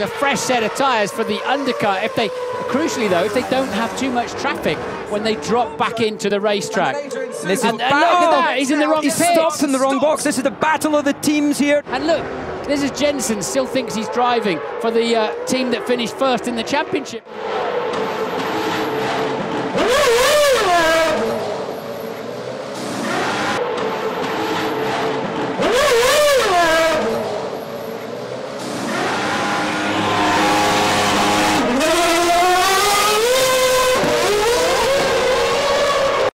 A fresh set of tyres for the undercut. If they, crucially though, if they don't have too much traffic when they drop back into the racetrack. This is And, and look at that, he's in the wrong He's pit. stopped in the wrong box. This is the battle of the teams here. And look, this is Jenson still thinks he's driving for the uh, team that finished first in the championship.